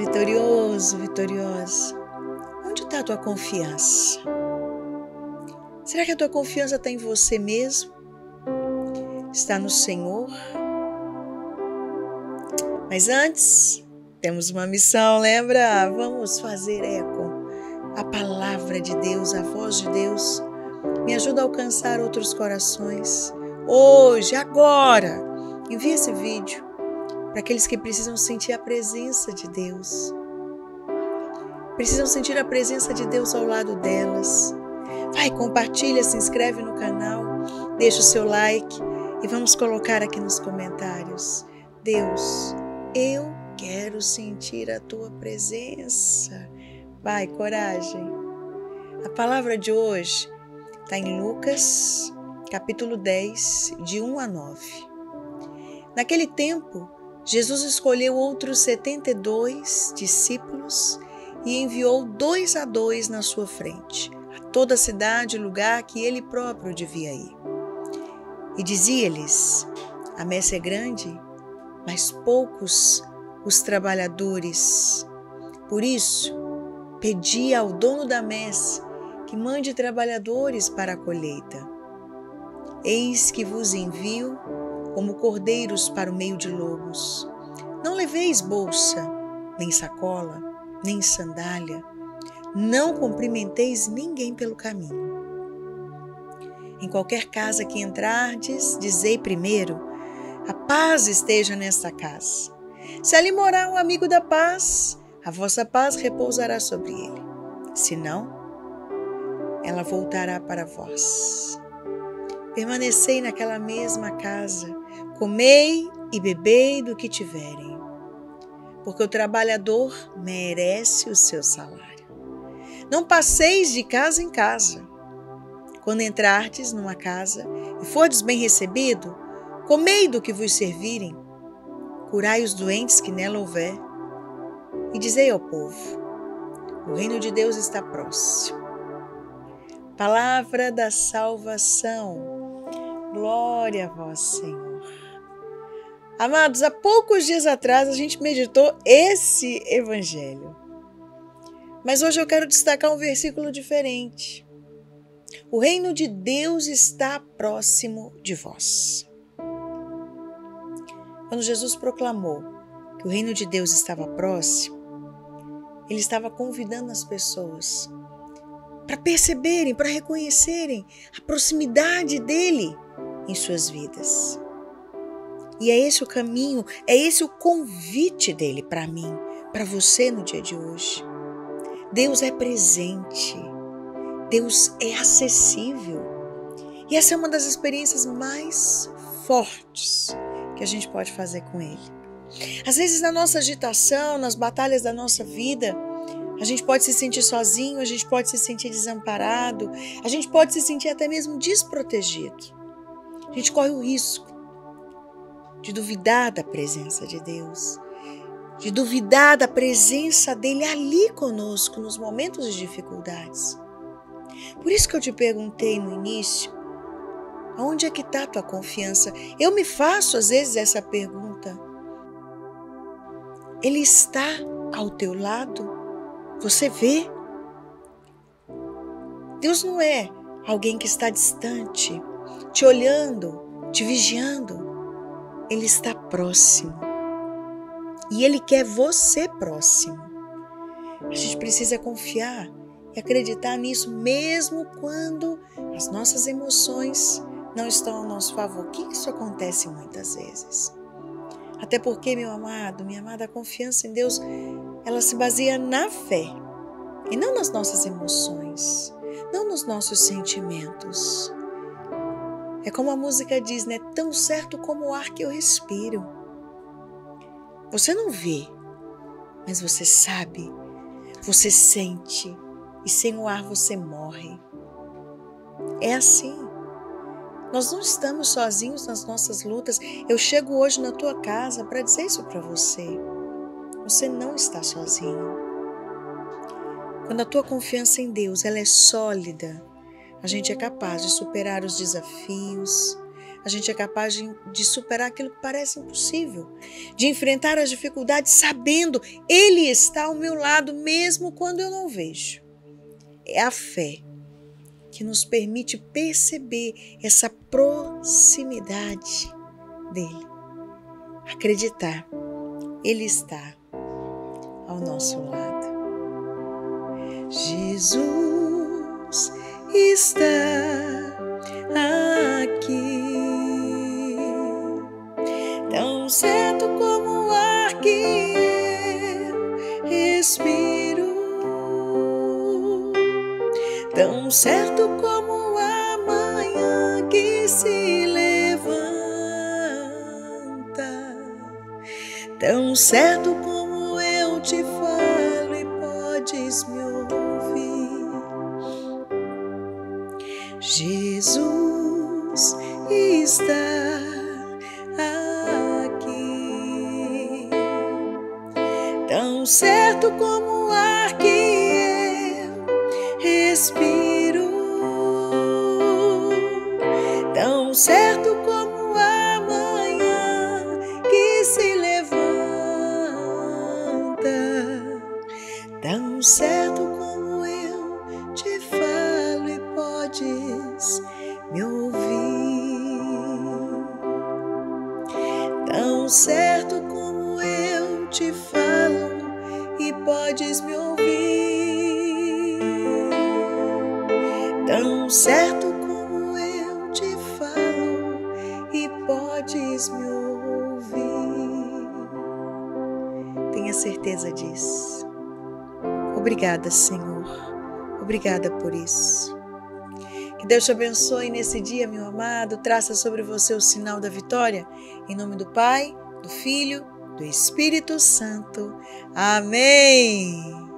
vitorioso, vitoriosa. Onde está a tua confiança? Será que a tua confiança está em você mesmo? Está no Senhor? Mas antes, temos uma missão, lembra? Vamos fazer eco. A palavra de Deus, a voz de Deus, me ajuda a alcançar outros corações. Hoje, agora, envie esse vídeo para aqueles que precisam sentir a presença de Deus. Precisam sentir a presença de Deus ao lado delas. Vai, compartilha, se inscreve no canal, deixa o seu like e vamos colocar aqui nos comentários. Deus, eu quero sentir a tua presença. Vai, coragem. A palavra de hoje está em Lucas, capítulo 10, de 1 a 9. Naquele tempo, Jesus escolheu outros 72 discípulos e enviou dois a dois na sua frente, a toda a cidade e lugar que ele próprio devia ir. E dizia-lhes: A messe é grande, mas poucos os trabalhadores. Por isso, pedi ao dono da messe que mande trabalhadores para a colheita. Eis que vos envio como cordeiros para o meio de lobos. Não leveis bolsa, nem sacola, nem sandália. Não cumprimenteis ninguém pelo caminho. Em qualquer casa que entrardes, dizei primeiro: a paz esteja nesta casa. Se ali morar um amigo da paz, a vossa paz repousará sobre ele. Se não, ela voltará para vós. Permanecei naquela mesma casa, comei e bebei do que tiverem, porque o trabalhador merece o seu salário. Não passeis de casa em casa. Quando entrardes numa casa e fordes bem recebido, comei do que vos servirem, curai os doentes que nela houver, e dizei ao povo: o reino de Deus está próximo. Palavra da salvação. Glória a vós, Senhor. Amados, há poucos dias atrás a gente meditou esse evangelho. Mas hoje eu quero destacar um versículo diferente. O reino de Deus está próximo de vós. Quando Jesus proclamou que o reino de Deus estava próximo, ele estava convidando as pessoas para perceberem, para reconhecerem a proximidade dele em suas vidas. E é esse o caminho, é esse o convite dele para mim, para você no dia de hoje. Deus é presente, Deus é acessível. E essa é uma das experiências mais fortes que a gente pode fazer com Ele. Às vezes, na nossa agitação, nas batalhas da nossa vida, a gente pode se sentir sozinho, a gente pode se sentir desamparado, a gente pode se sentir até mesmo desprotegido a gente corre o risco de duvidar da presença de Deus, de duvidar da presença dele ali conosco nos momentos de dificuldades. Por isso que eu te perguntei no início, aonde é que está tua confiança? Eu me faço às vezes essa pergunta. Ele está ao teu lado? Você vê? Deus não é alguém que está distante, te olhando, te vigiando. Ele está próximo. E Ele quer você próximo. A gente precisa confiar e acreditar nisso, mesmo quando as nossas emoções não estão ao nosso favor. Que isso acontece muitas vezes. Até porque, meu amado, minha amada, a confiança em Deus, ela se baseia na fé e não nas nossas emoções, não nos nossos sentimentos. É como a música diz, né? Tão certo como o ar que eu respiro. Você não vê, mas você sabe, você sente, e sem o ar você morre. É assim. Nós não estamos sozinhos nas nossas lutas. Eu chego hoje na tua casa para dizer isso para você. Você não está sozinho. Quando a tua confiança em Deus ela é sólida, a gente é capaz de superar os desafios, a gente é capaz de, de, superar aquilo que parece impossível, de enfrentar as dificuldades sabendo Ele está ao meu lado mesmo quando eu não vejo. É a fé que nos permite perceber essa proximidade dele. Acreditar, Ele está ao nosso lado. Jesus está aqui, tão certo como o ar que eu respiro, tão certo como a manhã que se levanta, tão certo como Jesus está aqui, tão certo como o ar que eu respiro, tão certo certo como eu te falo e podes me ouvir, tão certo como eu te falo e podes me ouvir. Tenha certeza disso. Obrigada, Senhor. Obrigada por isso. Que Deus te abençoe nesse dia, meu amado. Traça sobre você o sinal da vitória. Em nome do Pai, do Filho, do Espírito Santo. Amém.